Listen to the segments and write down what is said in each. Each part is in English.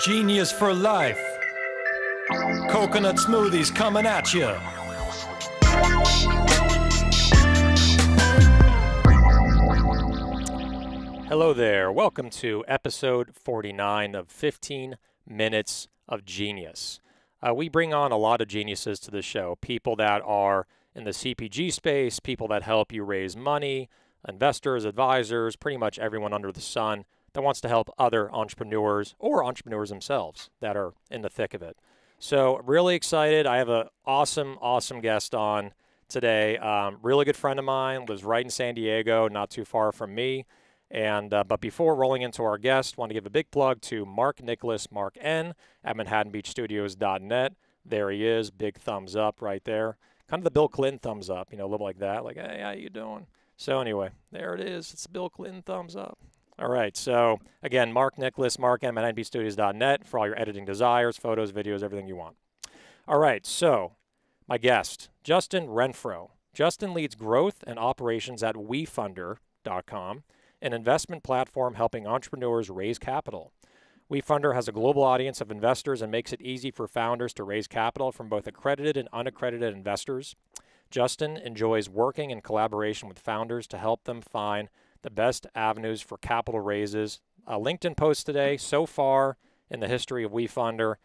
Genius for life. Coconut smoothies coming at you. Hello there. Welcome to episode 49 of 15 Minutes of Genius. Uh, we bring on a lot of geniuses to the show people that are in the CPG space, people that help you raise money, investors, advisors, pretty much everyone under the sun that wants to help other entrepreneurs or entrepreneurs themselves that are in the thick of it. So, really excited. I have an awesome, awesome guest on today. Um, really good friend of mine, lives right in San Diego, not too far from me. And uh, but before rolling into our guest, want to give a big plug to Mark Nicholas, Mark N at ManhattanBeachStudios.net. There he is, big thumbs up right there. Kind of the Bill Clinton thumbs up, you know, a little like that, like, hey, how you doing? So anyway, there it is. It's Bill Clinton thumbs up. All right. So again, Mark Nicholas, Mark M at NBStudios.net for all your editing desires, photos, videos, everything you want. All right. So my guest, Justin Renfro. Justin leads growth and operations at WeFunder.com, an investment platform helping entrepreneurs raise capital. WeFunder has a global audience of investors and makes it easy for founders to raise capital from both accredited and unaccredited investors. Justin enjoys working in collaboration with founders to help them find the best avenues for capital raises. A LinkedIn post today, so far in the history of WeFunder,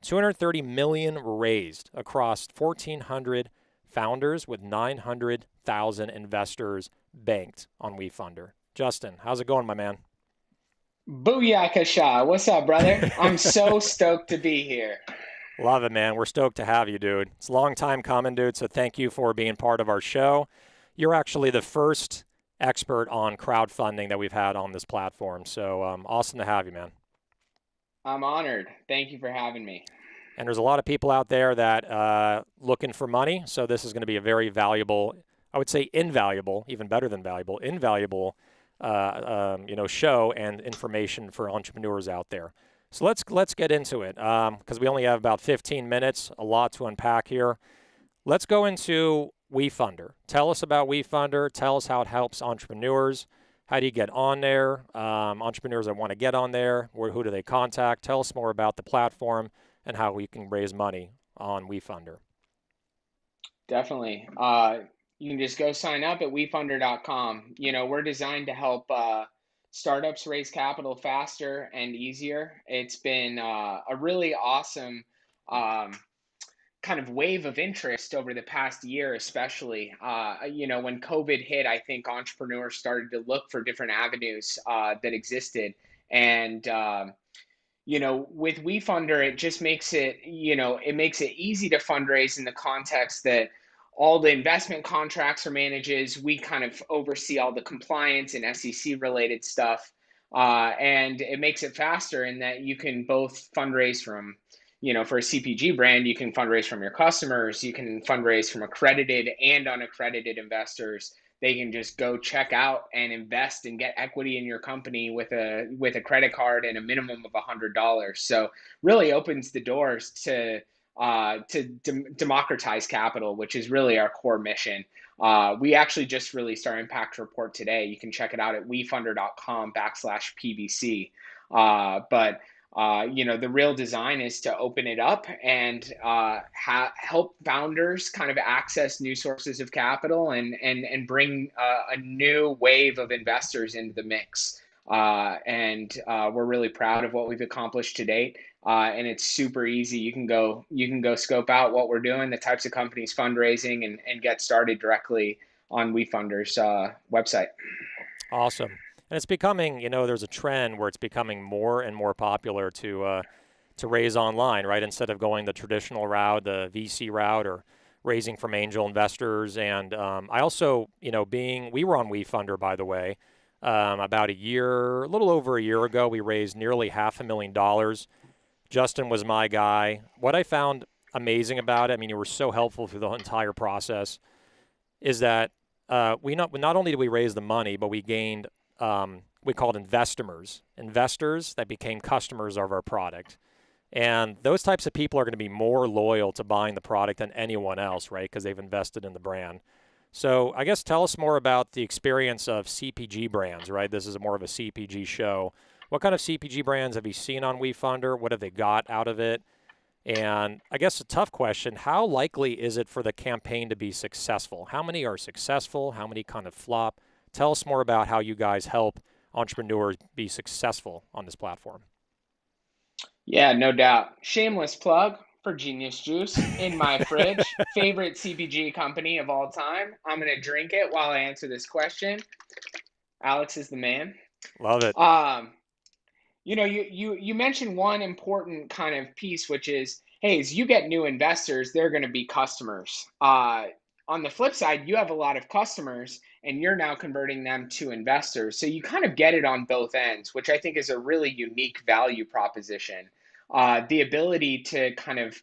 230 million raised across 1,400 founders with 900,000 investors banked on WeFunder. Justin, how's it going, my man? Booyah, Shah. What's up, brother? I'm so stoked to be here. Love it, man. We're stoked to have you, dude. It's a long time coming, dude. So thank you for being part of our show. You're actually the first expert on crowdfunding that we've had on this platform. So um, awesome to have you, man. I'm honored. Thank you for having me. And there's a lot of people out there that uh, looking for money. So this is going to be a very valuable, I would say invaluable, even better than valuable, invaluable, uh, um, you know, show and information for entrepreneurs out there. So let's let's get into it because um, we only have about 15 minutes, a lot to unpack here. Let's go into WeFunder. Tell us about WeFunder. Tell us how it helps entrepreneurs. How do you get on there? Um, entrepreneurs that want to get on there, where, who do they contact? Tell us more about the platform and how we can raise money on WeFunder. Definitely. Uh, you can just go sign up at WeFunder.com. You know, we're designed to help uh, startups raise capital faster and easier. It's been uh, a really awesome um, kind of wave of interest over the past year, especially. Uh, you know, when COVID hit, I think entrepreneurs started to look for different avenues uh, that existed. And, um, you know, with WeFunder, it just makes it, you know, it makes it easy to fundraise in the context that all the investment contracts are managed. We kind of oversee all the compliance and SEC related stuff. Uh, and it makes it faster in that you can both fundraise from you know, for a CPG brand, you can fundraise from your customers, you can fundraise from accredited and unaccredited investors. They can just go check out and invest and get equity in your company with a with a credit card and a minimum of hundred dollars. So really opens the doors to uh, to de- democratize capital, which is really our core mission. Uh, we actually just released our impact report today. You can check it out at wefunder.com backslash PBC. Uh, but uh, you know, the real design is to open it up and uh, ha- help founders kind of access new sources of capital and and and bring uh, a new wave of investors into the mix. Uh, and uh, we're really proud of what we've accomplished to date. And it's super easy. You can go you can go scope out what we're doing, the types of companies fundraising, and and get started directly on WeFunder's website. Awesome and it's becoming, you know, there's a trend where it's becoming more and more popular to uh, to raise online, right? Instead of going the traditional route, the VC route, or raising from angel investors. And um, I also, you know, being we were on WeFunder, by the way, um, about a year, a little over a year ago, we raised nearly half a million dollars. Justin was my guy. What I found amazing about it, I mean, you were so helpful through the entire process, is that uh, we not not only did we raise the money, but we gained um, we called investors, investors that became customers of our product. And those types of people are going to be more loyal to buying the product than anyone else, right? Because they've invested in the brand. So I guess tell us more about the experience of CPG brands, right? This is more of a CPG show. What kind of CPG brands have you seen on WeFunder? What have they got out of it? And I guess a tough question how likely is it for the campaign to be successful? How many are successful? How many kind of flop? Tell us more about how you guys help entrepreneurs be successful on this platform. Yeah, no doubt. Shameless plug for Genius Juice in my fridge. Favorite CPG company of all time. I'm going to drink it while I answer this question. Alex is the man. Love it. Um, you know, you you you mentioned one important kind of piece, which is, hey, as you get new investors, they're going to be customers. Uh, on the flip side, you have a lot of customers, and you're now converting them to investors. So you kind of get it on both ends, which I think is a really unique value proposition. Uh, the ability to kind of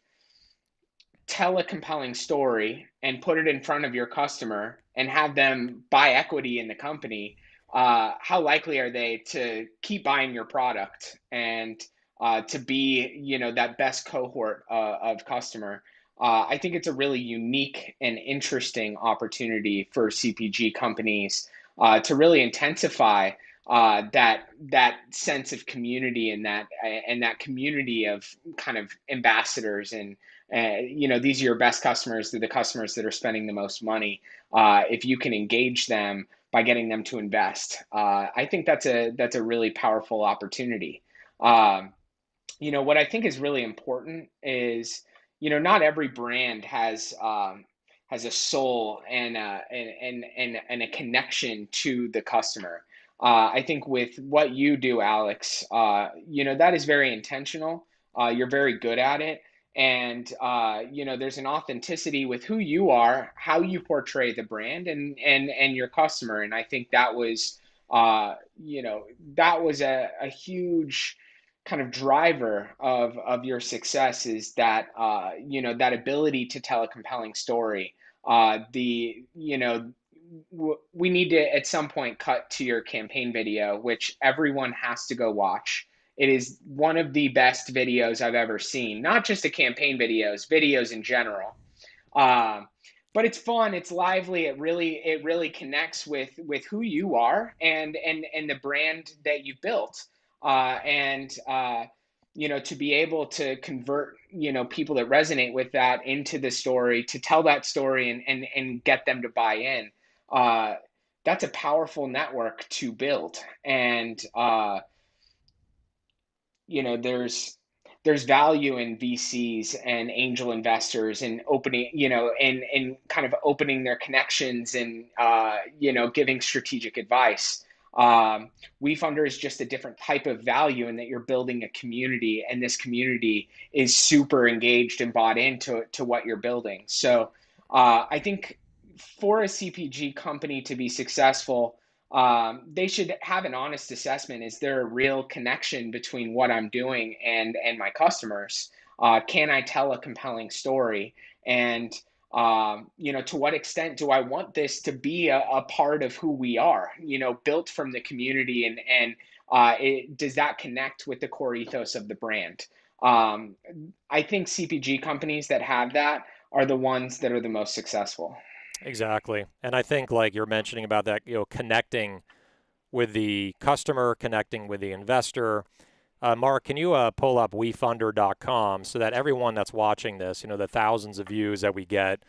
tell a compelling story and put it in front of your customer and have them buy equity in the company uh, how likely are they to keep buying your product and uh, to be you know that best cohort uh, of customer uh, i think it's a really unique and interesting opportunity for cpg companies uh, to really intensify uh, that that sense of community and that and that community of kind of ambassadors and uh, you know these are your best customers they're the customers that are spending the most money uh, if you can engage them by getting them to invest. Uh, I think that's a that's a really powerful opportunity. Um, you know what I think is really important is you know not every brand has um, has a soul and a, and, and and a connection to the customer. Uh, I think with what you do, Alex, uh, you know that is very intentional. Uh, you're very good at it, and uh, you know there's an authenticity with who you are how you portray the brand and and and your customer and i think that was uh, you know that was a, a huge kind of driver of of your success is that uh, you know that ability to tell a compelling story uh, the you know w- we need to at some point cut to your campaign video which everyone has to go watch it is one of the best videos I've ever seen. Not just the campaign videos, videos in general. Uh, but it's fun. It's lively. It really it really connects with with who you are and and and the brand that you've built. Uh, and uh, you know to be able to convert you know people that resonate with that into the story to tell that story and and and get them to buy in. Uh, that's a powerful network to build and uh, you know there's there's value in VCs and angel investors and opening, you know, and and kind of opening their connections and uh, you know giving strategic advice. Um, WeFunder is just a different type of value in that you're building a community, and this community is super engaged and bought into to what you're building. So uh, I think for a CPG company to be successful, um, they should have an honest assessment. Is there a real connection between what I'm doing and and my customers? Uh, can I tell a compelling story? And um, you know, to what extent do I want this to be a, a, part of who we are? You know, built from the community, and and uh, it, does that connect with the core ethos of the brand? Um, I think CPG companies that have that are the ones that are the most successful. Exactly. And I think like you're mentioning about that, you know, connecting with the customer, connecting with the investor. Uh, Mark, can you uh, pull up wefunder.com so that everyone that's watching this, you know, the thousands of views that we get,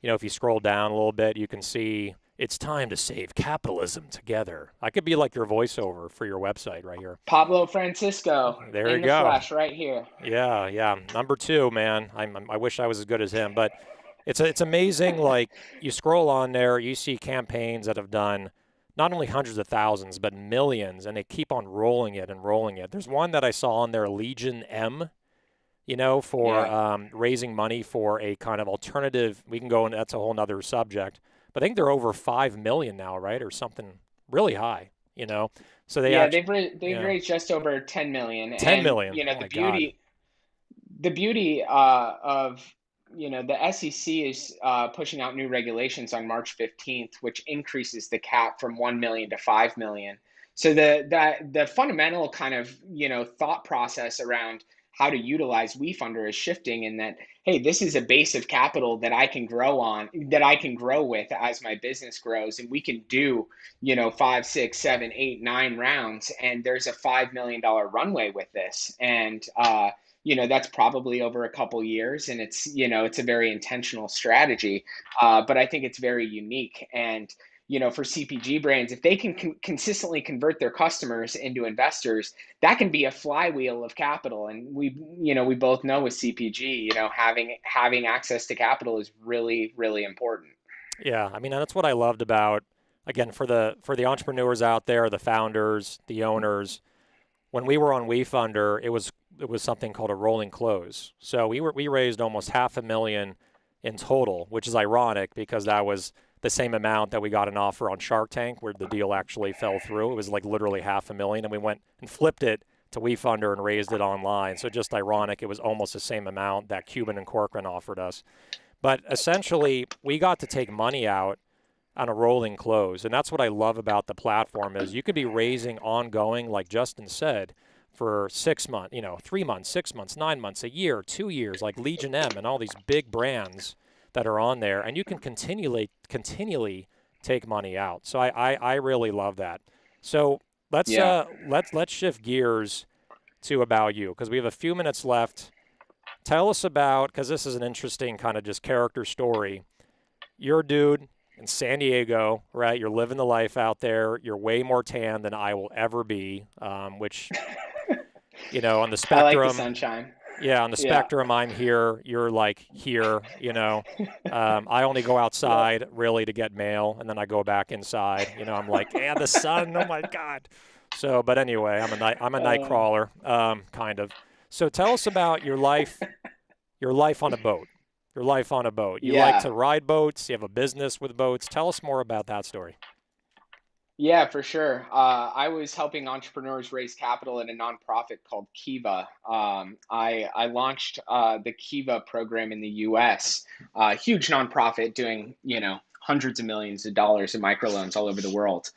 you know, if you scroll down a little bit, you can see it's time to save capitalism together. I could be like your voiceover for your website right here. Pablo Francisco. There you the go. Flesh, right here. Yeah, yeah. Number two, man. I'm, I wish I was as good as him, but it's it's amazing. like you scroll on there, you see campaigns that have done not only hundreds of thousands but millions, and they keep on rolling it and rolling it. There's one that I saw on there, Legion M. You know, for yeah. um, raising money for a kind of alternative. We can go and that's a whole other subject. But I think they're over five million now, right, or something really high. You know, so they yeah actually, they've they've yeah. raised just over ten million. Ten and, million. You know oh the beauty. God. The beauty uh, of you know, the SEC is uh, pushing out new regulations on March 15th, which increases the cap from 1 million to 5 million. So the that the fundamental kind of you know thought process around how to utilize WeFunder is shifting in that, hey, this is a base of capital that I can grow on, that I can grow with as my business grows. And we can do, you know, five, six, seven, eight, nine rounds. And there's a $5 million runway with this. And, uh, you know that's probably over a couple years and it's you know it's a very intentional strategy uh, but i think it's very unique and you know, for CPG brands, if they can con- consistently convert their customers into investors, that can be a flywheel of capital. And we, you know, we both know with CPG, you know, having having access to capital is really, really important. Yeah, I mean, that's what I loved about again for the for the entrepreneurs out there, the founders, the owners. When we were on WeFunder, it was it was something called a rolling close. So we were we raised almost half a million in total, which is ironic because that was the same amount that we got an offer on Shark Tank, where the deal actually fell through. It was like literally half a million, and we went and flipped it to WeFunder and raised it online. So just ironic, it was almost the same amount that Cuban and Corcoran offered us. But essentially, we got to take money out on a rolling close, and that's what I love about the platform is you could be raising ongoing, like Justin said, for six months, you know, three months, six months, nine months, a year, two years, like Legion M and all these big brands that are on there, and you can continually continually take money out. So I I, I really love that. So let's yeah. uh, let's let's shift gears to about you because we have a few minutes left. Tell us about because this is an interesting kind of just character story. You're a dude in San Diego, right? You're living the life out there. You're way more tan than I will ever be, um, which you know on the spectrum. I like the sunshine. Yeah, on the spectrum, yeah. I'm here. You're like here. You know, um, I only go outside really to get mail, and then I go back inside. You know, I'm like, yeah, the sun. Oh my god. So, but anyway, I'm a night. I'm a night uh. crawler, um, kind of. So, tell us about your life. Your life on a boat. Your life on a boat. You yeah. like to ride boats. You have a business with boats. Tell us more about that story. Yeah, for sure. Uh, I was helping entrepreneurs raise capital in a nonprofit called Kiva. Um, I, I launched uh, the Kiva program in the U.S. A huge nonprofit doing you know hundreds of millions of dollars in microloans all over the world.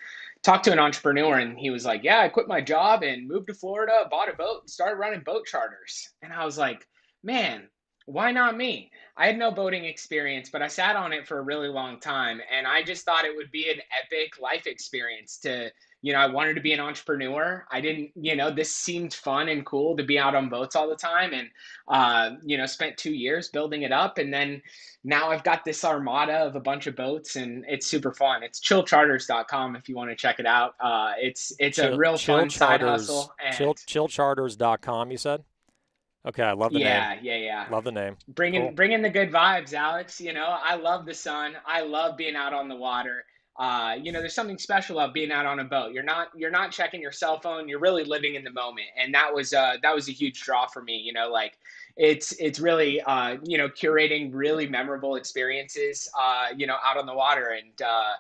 Talked to an entrepreneur and he was like, "Yeah, I quit my job and moved to Florida, bought a boat, and started running boat charters." And I was like, "Man, why not me? I had no boating experience, but I sat on it for a really long time. And I just thought it would be an epic life experience to, you know, I wanted to be an entrepreneur. I didn't, you know, this seemed fun and cool to be out on boats all the time. And, uh, you know, spent two years building it up. And then now I've got this armada of a bunch of boats and it's super fun. It's chillcharters.com if you want to check it out. Uh, it's, it's chill, a real fun charters, side hustle. And chill, chillcharters.com, you said? Okay, I love the yeah, name. Yeah, yeah, yeah. Love the name. Bringing cool. bringing the good vibes, Alex. You know, I love the sun. I love being out on the water. Uh, you know, there's something special about being out on a boat. You're not you're not checking your cell phone. You're really living in the moment, and that was uh, that was a huge draw for me. You know, like it's it's really uh, you know curating really memorable experiences. Uh, you know, out on the water, and uh,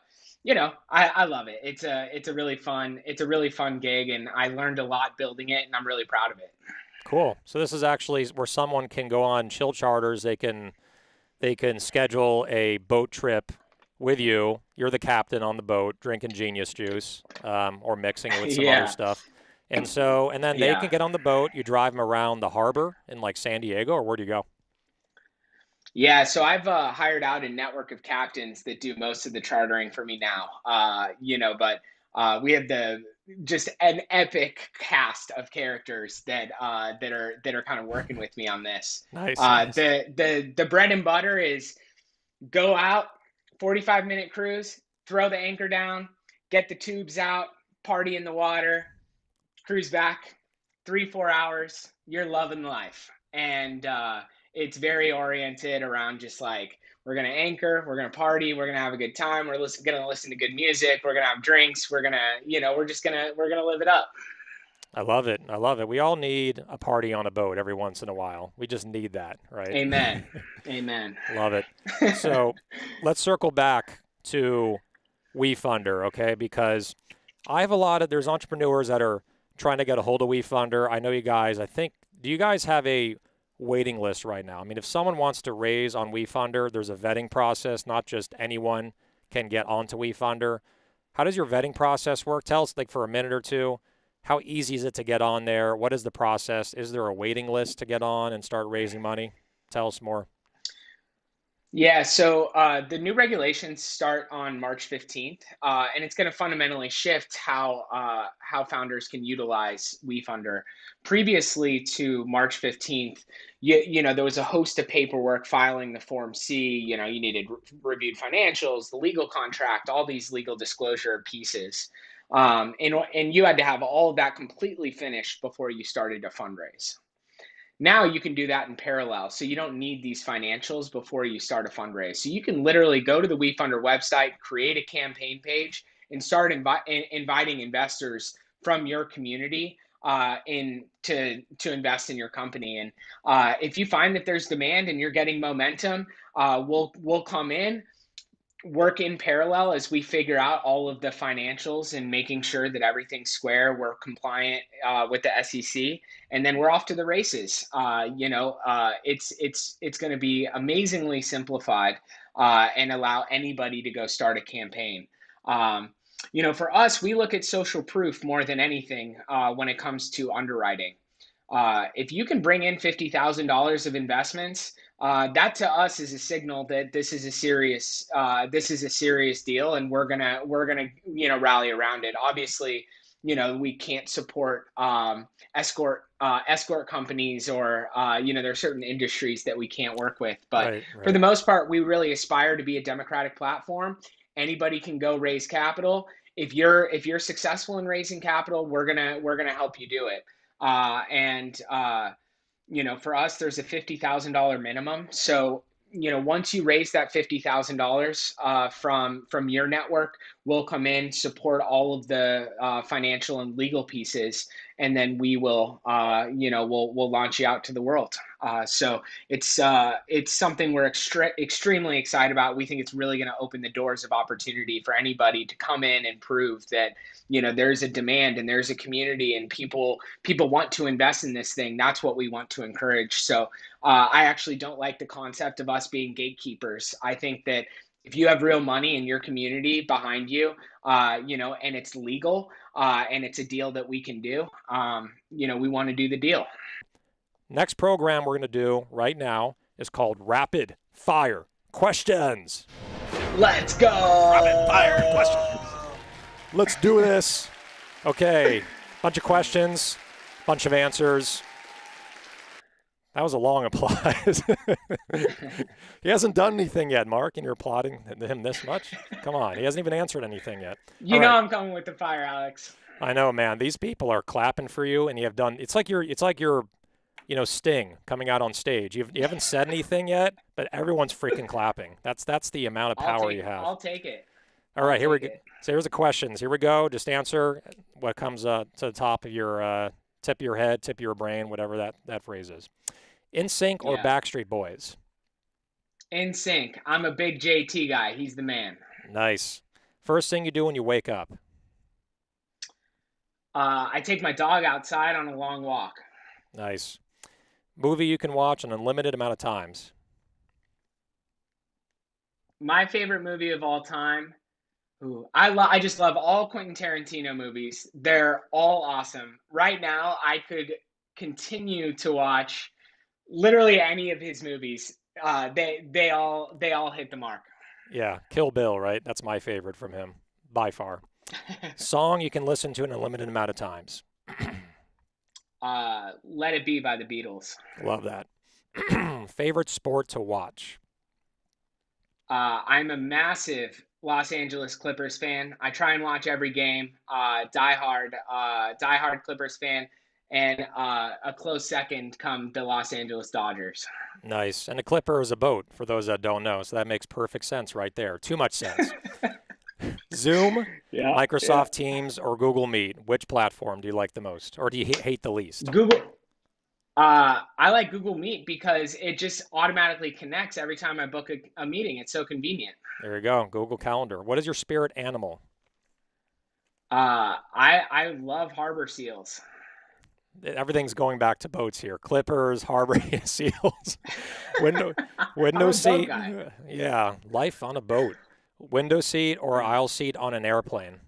you know, I, I love it. It's a it's a really fun it's a really fun gig, and I learned a lot building it, and I'm really proud of it. Cool. So this is actually where someone can go on chill charters. They can they can schedule a boat trip with you. You're the captain on the boat, drinking genius juice um, or mixing it with some yeah. other stuff. And so, and then they yeah. can get on the boat. You drive them around the harbor in like San Diego, or where do you go? Yeah, so I've uh, hired out a network of captains that do most of the chartering for me now. Uh, you know, but uh, we have the just an epic cast of characters that uh, that are that are kind of working with me on this. Nice, uh, nice. The the the bread and butter is go out, forty five minute cruise, throw the anchor down, get the tubes out, party in the water, cruise back, three four hours. You're loving life, and uh, it's very oriented around just like we're gonna anchor. We're gonna party. We're gonna have a good time. We're listen, gonna listen to good music. We're gonna have drinks. We're gonna, you know, we're just gonna we're gonna live it up. I love it. I love it. We all need a party on a boat every once in a while. We just need that, right? Amen. Amen. Love it. So let's circle back to WeFunder, okay? Because I have a lot of there's entrepreneurs that are trying to get a hold of WeFunder. I know you guys. I think do you guys have a waiting list right now. I mean, if someone wants to raise on WeFunder, there's a vetting process. Not just anyone can get onto WeFunder. How does your vetting process work? Tell us, like, for a minute or two, how easy is it to get on there? What is the process? Is there a waiting list to get on and start raising money? Tell us more. Yeah, so uh, the new regulations start on March 15th, uh, and it's going to fundamentally shift how uh, how founders can utilize WeFunder. Previously to March 15th, you, you know there was a host of paperwork filing the Form C. You know you needed re- reviewed financials, the legal contract, all these legal disclosure pieces, um, and and you had to have all of that completely finished before you started to fundraise. Now you can do that in parallel. So you don't need these financials before you start a fundraise. So you can literally go to the WeFunder website, create a campaign page, and start invi- inviting investors from your community uh, in to to invest in your company. And uh, if you find that there's demand and you're getting momentum, uh, we'll we'll come in work in parallel as we figure out all of the financials and making sure that everything's square. We're compliant uh, with the SEC, and then we're off to the races. Uh, you know, uh, it's it's it's going to be amazingly simplified uh, and allow anybody to go start a campaign. Um, you know, for us, we look at social proof more than anything uh, when it comes to underwriting. Uh, if you can bring in fifty thousand dollars of investments uh, that to us is a signal that this is a serious uh, this is a serious deal, and we're gonna we're gonna you know rally around it. Obviously, you know we can't support um, escort uh, escort companies or uh, you know there are certain industries that we can't work with, but right, right. for the most part, we really aspire to be a democratic platform. Anybody can go raise capital. If you're if you're successful in raising capital, we're gonna we're gonna help you do it. Uh, and uh, you know, for us, there's a $50,000 minimum. So, you know, once you raise that $50,000 uh, from, from your network, we'll come in, support all of the uh, financial and legal pieces, and then we will, uh, you know, we'll, we'll launch you out to the world. Uh, so it's, uh, it's something we're extre- extremely excited about. We think it's really going to open the doors of opportunity for anybody to come in and prove that, you know there's a demand and there's a community and people people want to invest in this thing that's what we want to encourage so uh, i actually don't like the concept of us being gatekeepers i think that if you have real money in your community behind you uh, you know and it's legal uh, and it's a deal that we can do um, you know we want to do the deal next program we're going to do right now is called rapid fire questions let's go rapid fire questions Let's do this. Okay, bunch of questions, bunch of answers. That was a long applause. he hasn't done anything yet, Mark, and you're applauding him this much? Come on, he hasn't even answered anything yet. You All know right. I'm coming with the fire, Alex. I know, man. These people are clapping for you, and you have done. It's like you're. It's like you're, you know, Sting coming out on stage. You've, you haven't said anything yet, but everyone's freaking clapping. That's that's the amount of power you have. I'll take it. All right, here we go. So here's the questions. Here we go. Just answer what comes uh, to the top of your uh, tip of your head, tip of your brain, whatever that, that phrase is. NSYNC or yeah. Backstreet Boys? NSYNC. I'm a big JT guy. He's the man. Nice. First thing you do when you wake up? Uh, I take my dog outside on a long walk. Nice. Movie you can watch an unlimited amount of times? My favorite movie of all time Ooh, I love. I just love all Quentin Tarantino movies. They're all awesome. Right now, I could continue to watch literally any of his movies. Uh, they they all they all hit the mark. Yeah, Kill Bill, right? That's my favorite from him by far. Song you can listen to an unlimited amount of times. uh, Let It Be by the Beatles. Love that. favorite sport to watch. Uh, I'm a massive Los Angeles Clippers fan. I try and watch every game. Uh, diehard, uh, diehard Clippers fan, and uh, a close second come the Los Angeles Dodgers. Nice. And a Clipper is a boat, for those that don't know. So that makes perfect sense right there. Too much sense. Zoom, yeah, Microsoft yeah. Teams, or Google Meet. Which platform do you like the most, or do you hate the least? Google. Uh, I like Google Meet because it just automatically connects every time I book a, a meeting. It's so convenient. There you go. Google Calendar. What is your spirit animal? Uh, I I love harbor seals. Everything's going back to boats here. Clippers, harbor seals, window window seat. Yeah, life on a boat. Window seat or aisle seat on an airplane.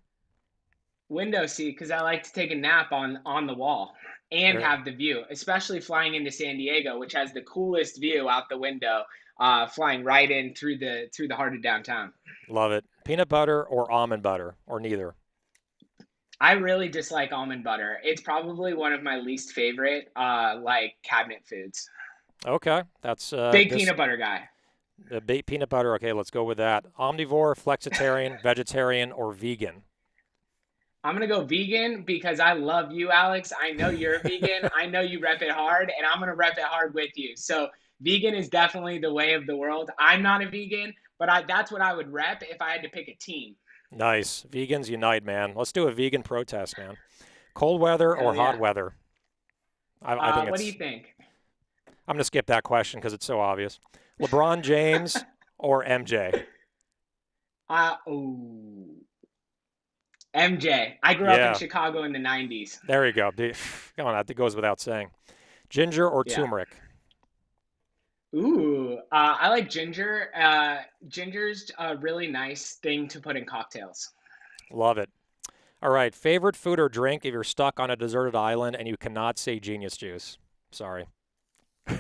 Window seat because I like to take a nap on on the wall and have the view, especially flying into San Diego, which has the coolest view out the window, uh, flying right in through the through the heart of downtown. Love it. Peanut butter or almond butter or neither? I really dislike almond butter. It's probably one of my least favorite uh, like cabinet foods. Okay, that's uh, Big this- peanut butter guy. The baked peanut butter. Okay, let's go with that. Omnivore, flexitarian, vegetarian, or vegan? I'm gonna go vegan because I love you, Alex. I know you're a vegan. I know you rep it hard, and I'm gonna rep it hard with you. So vegan is definitely the way of the world. I'm not a vegan, but I, that's what I would rep if I had to pick a team. Nice. Vegans unite, man. Let's do a vegan protest, man. Cold weather or Hell hot weather? I, I Uh, what do you think? I'm gonna skip that question because it's so obvious. LeBron James or MJ? Uh, oh. MJ. I grew up in Chicago in the 90s. There you go. Come on, that goes without saying. Ginger or Yeah. turmeric? Ooh, uh, I like ginger. Uh, ginger's a really nice thing to put in cocktails. Love it. All right, favorite food or drink if you're stuck on a deserted island and you cannot say genius juice? Sorry. I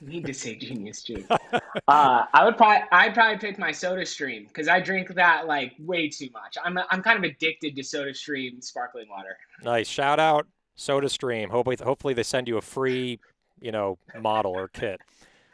need to say genius juice. Uh, I would probably, I'd probably pick my SodaStream because I drink that like way too much. I'm, I'm kind of addicted to SodaStream sparkling water. Nice. Shout out SodaStream. Hopefully, hopefully they send you a free, you know, model or kit.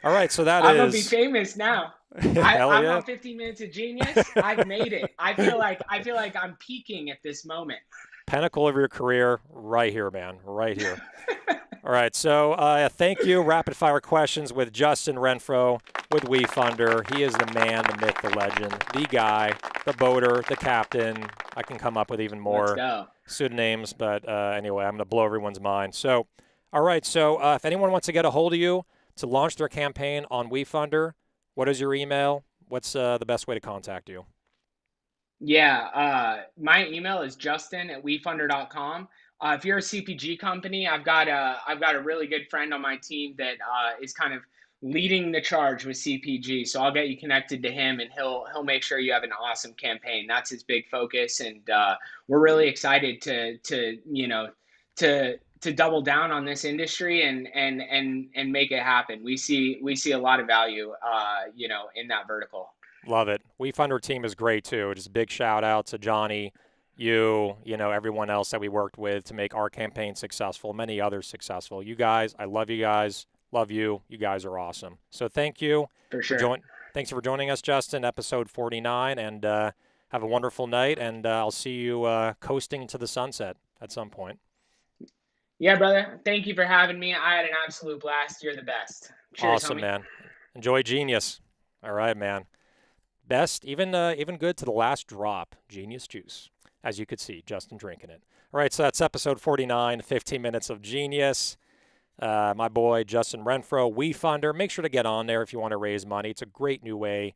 All right, so that I'm gonna be famous now. I, Hell I'm yeah. on 15 Minutes of Genius. I've made it. I feel like I feel like I'm peaking at this moment. pinnacle of your career right here, man, right here. All right, so uh, thank you. Rapid fire questions with Justin Renfro with WeFunder. He is the man, the myth, the legend, the guy, the boater, the captain. I can come up with even more pseudonyms, but uh, anyway, I'm going to blow everyone's mind. So, all right, so uh, if anyone wants to get a hold of you to launch their campaign on WeFunder, what is your email? What's uh, the best way to contact you? Yeah, uh, my email is justin at wefunder.com. Uh, if you're a CPG company, I've got a I've got a really good friend on my team that uh, is kind of leading the charge with CPG. So I'll get you connected to him, and he'll he'll make sure you have an awesome campaign. That's his big focus, and uh, we're really excited to to you know to to double down on this industry and and and and make it happen. We see we see a lot of value, uh, you know, in that vertical. Love it. WeFunder team is great too. Just big shout out to Johnny, you, you know, everyone else that we worked with to make our campaign successful, many others successful. You guys, I love you guys. Love you. You guys are awesome. So thank you For for sure. join. Thanks for joining us, Justin. Episode 49, and uh, have a wonderful night. And uh, I'll see you uh, coasting to the sunset at some point. Yeah, brother. Thank you for having me. I had an absolute blast. You're the best. Cheers, awesome, homie. man. Enjoy Genius. All right, man. Best, even uh, even good to the last drop. Genius juice, as you could see, Justin drinking it. All right, so that's episode 49, 15 minutes of Genius. Uh, my boy Justin Renfro, WeFunder. Make sure to get on there if you want to raise money. It's a great new way.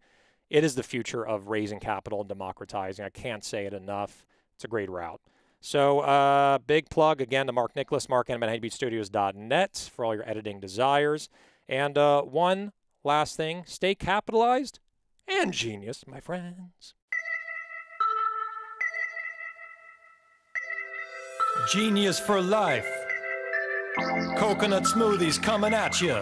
It is the future of raising capital and democratizing. I can't say it enough. It's a great route. So, uh, big plug again to Mark Nicholas, Mark at HeavyBeatStudios.net for all your editing desires. And uh, one last thing stay capitalized and genius, my friends. Genius for life. Coconut smoothies coming at you.